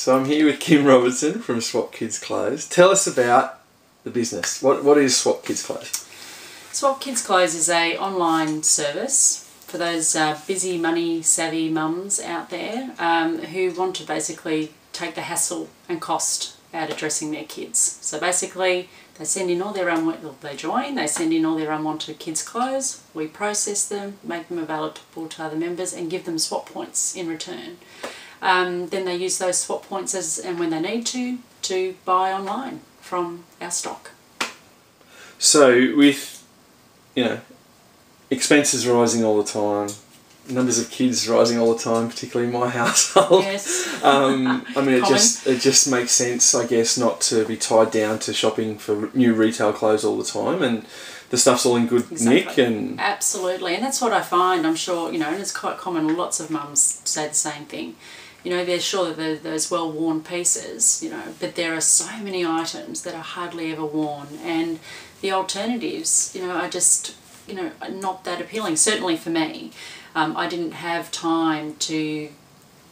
So I'm here with Kim Robertson from Swap Kids Clothes. Tell us about the business. What what is Swap Kids Clothes? Swap Kids Clothes is a online service for those uh, busy, money savvy mums out there um, who want to basically take the hassle and cost out of dressing their kids. So basically, they send in all their unwanted, they join, they send in all their unwanted kids' clothes, we process them, make them available to other members, and give them swap points in return. Um, then they use those swap points as and when they need to to buy online from our stock. So with you know expenses rising all the time, numbers of kids rising all the time, particularly in my household. Yes. um, I mean, it Common. just it just makes sense, I guess, not to be tied down to shopping for new retail clothes all the time, and the stuff's all in good nick. And Absolutely, and that's what I find. I'm sure you know, and it's quite common. Lots of mums say the same thing. You know, they're sure there's well-worn pieces, you know, but there are so many items that are hardly ever worn, and the alternatives, you know, are just you know not that appealing. Certainly for me, um, I didn't have time to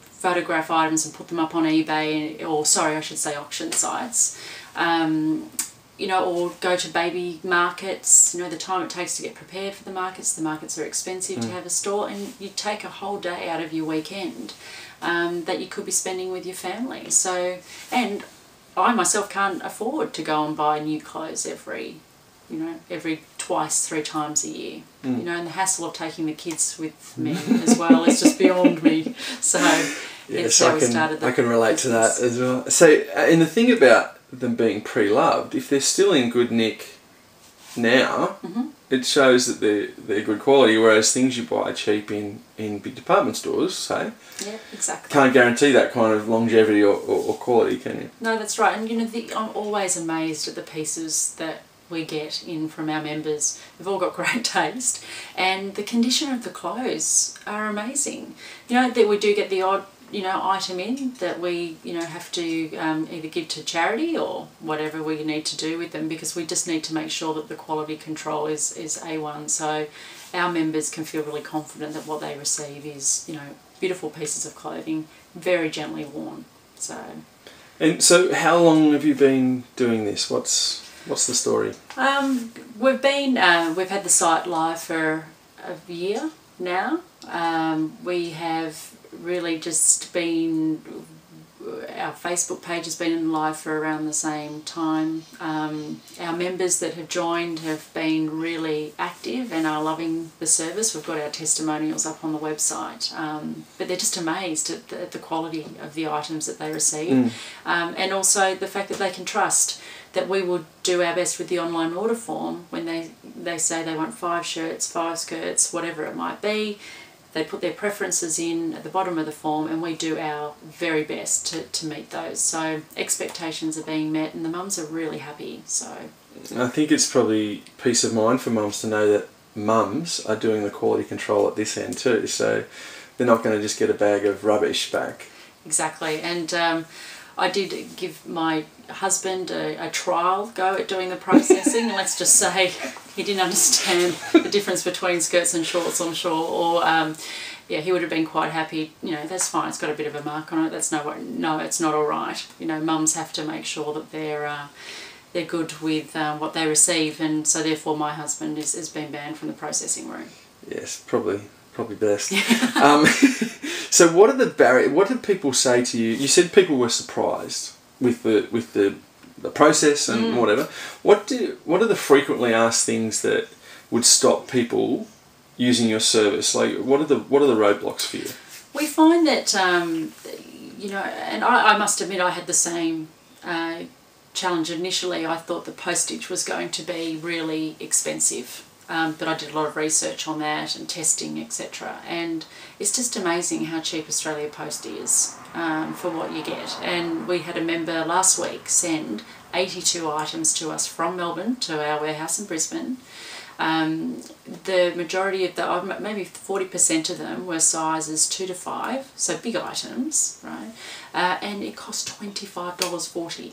photograph items and put them up on eBay, or sorry, I should say auction sites. Um, you know, or go to baby markets. You know, the time it takes to get prepared for the markets. The markets are expensive to have a store, and you take a whole day out of your weekend um, that you could be spending with your family. So, and I myself can't afford to go and buy new clothes every, you know, every twice, three times a year. You know, and the hassle of taking the kids with me as well is just beyond me. So, yes, I can I can relate to that as well. So, uh, and the thing about them being pre-loved, if they're still in good nick now, Mm-hmm. it shows that they're they're good quality. Whereas things you buy cheap in in big department stores, say, Yeah, exactly. can't guarantee that kind of longevity or, or, or quality, can you? No, that's right. And you know, the, I'm always amazed at the pieces that we get in from our members. They've all got great taste, and the condition of the clothes are amazing. You know that we do get the odd you know item in that we you know have to um, either give to charity or whatever we need to do with them because we just need to make sure that the quality control is is a1 so our members can feel really confident that what they receive is you know beautiful pieces of clothing very gently worn so And so, how long have you been doing this? What's what's the story? Um, we've been uh, we've had the site live for a year now. Um, we have really just been our Facebook page has been in live for around the same time. Um, our members that have joined have been really active and are loving the service. We've got our testimonials up on the website, um, but they're just amazed at the, at the quality of the items that they receive, um, and also the fact that they can trust that we will do our best with the online order form when they they say they want five shirts, five skirts, whatever it might be. They put their preferences in at the bottom of the form, and we do our very best to, to meet those. So expectations are being met, and the mums are really happy. So I think it's probably peace of mind for mums to know that mums are doing the quality control at this end too. So they're not going to just get a bag of rubbish back. exactly, and um, I did give my husband a, a trial go at doing the processing. let's just say he didn't understand the difference between skirts and shorts, I'm sure, or um, yeah, he would have been quite happy. You know, that's fine. It's got a bit of a mark on it. That's no, no, it's not all right. You know, mums have to make sure that they're uh, they're good with um, what they receive, and so therefore my husband is, has been banned from the processing room. Yes, probably probably best. um, so what are the barrier? What did people say to you? You said people were surprised with the with the the process and whatever. What do what are the frequently asked things that would stop people using your service? Like what are the what are the roadblocks for you? We find that, um, you know, and I, I must admit I had the same uh, challenge initially. I thought the postage was going to be really expensive, um, but I did a lot of research on that and testing, etc. And it's just amazing how cheap Australia Post is um, for what you get. And we had a member last week send 82 items to us from Melbourne to our warehouse in Brisbane. Um, the majority of the, uh, maybe 40% of them were sizes 2 to 5, so big items, right? Uh, and it cost $25.40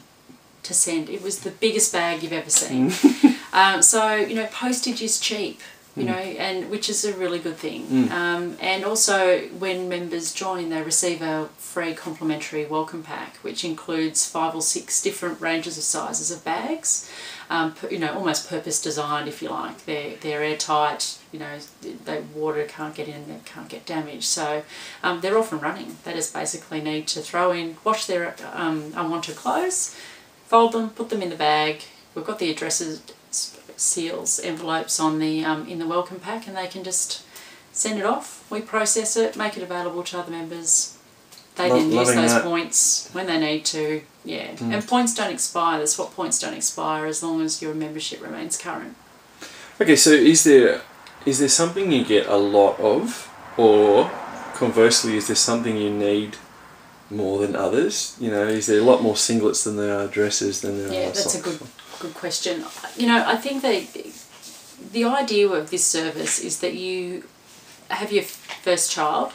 to send. It was the biggest bag you've ever seen. um, so, you know, postage is cheap. you know, and which is a really good thing. Um, and also, when members join, they receive a free complimentary welcome pack, which includes five or six different ranges of sizes of bags. Um, you know, almost purpose designed, if you like. They're they're airtight. You know, they water can't get in, they can't get damaged. So um, they're often running. They just basically need to throw in, wash their um, unwanted clothes, fold them, put them in the bag. We've got the addresses, seals, envelopes on the um, in the welcome pack, and they can just send it off. We process it, make it available to other members. They Lo- then use those that. points when they need to. Yeah, and points don't expire. The swap points don't expire as long as your membership remains current. Okay, so is there is there something you get a lot of, or conversely, is there something you need more than others? You know, is there a lot more singlets than there are dresses than there Yeah, are that's a good good question. You know, I think that the idea of this service is that you have your first child,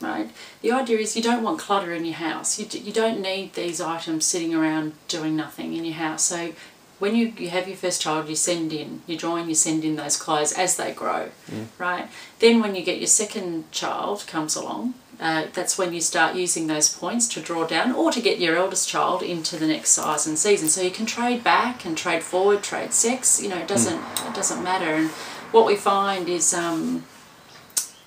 right? The idea is you don't want clutter in your house. You, you don't need these items sitting around doing nothing in your house. So when you, you have your first child, you send in, you join, you send in those clothes as they grow, mm. right? Then when you get your second child comes along, uh, that's when you start using those points to draw down or to get your eldest child into the next size and season. So you can trade back and trade forward, trade sex. You know, it doesn't it doesn't matter. And what we find is, um,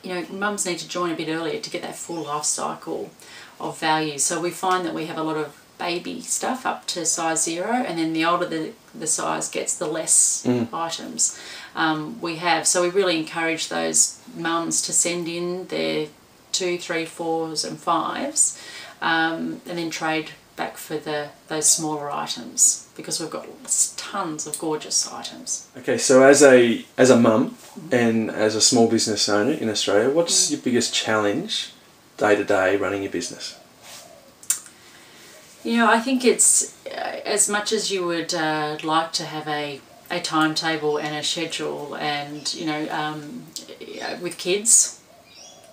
you know, mums need to join a bit earlier to get that full life cycle of value. So we find that we have a lot of baby stuff up to size zero, and then the older the, the size gets, the less items um, we have. So we really encourage those mums to send in their two, three, fours, and fives, um, and then trade back for the those smaller items because we've got tons of gorgeous items. Okay, so as a as a mum and as a small business owner in Australia, what's your biggest challenge day to day running your business? You know, I think it's uh, as much as you would uh, like to have a, a timetable and a schedule, and you know, um, with kids,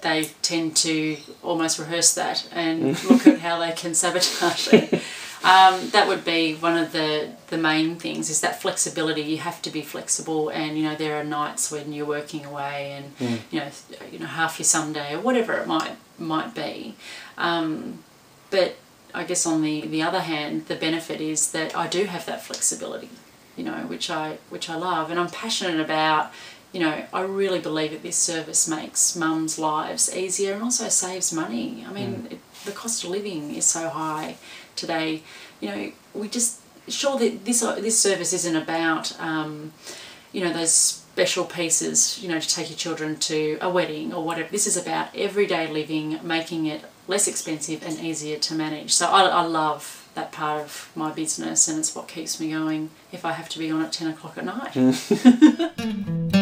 they tend to almost rehearse that and look at how they can sabotage it. Um, that would be one of the, the main things is that flexibility. You have to be flexible, and you know there are nights when you're working away, and you know you know half your Sunday or whatever it might might be. Um, but I guess on the, the other hand, the benefit is that I do have that flexibility, you know, which I which I love, and I'm passionate about. You know, I really believe that this service makes mums' lives easier and also saves money. I mean, it, the cost of living is so high today. You know, we just sure that this this service isn't about um, you know those special pieces you know to take your children to a wedding or whatever this is about everyday living making it less expensive and easier to manage so i, I love that part of my business and it's what keeps me going if i have to be on at 10 o'clock at night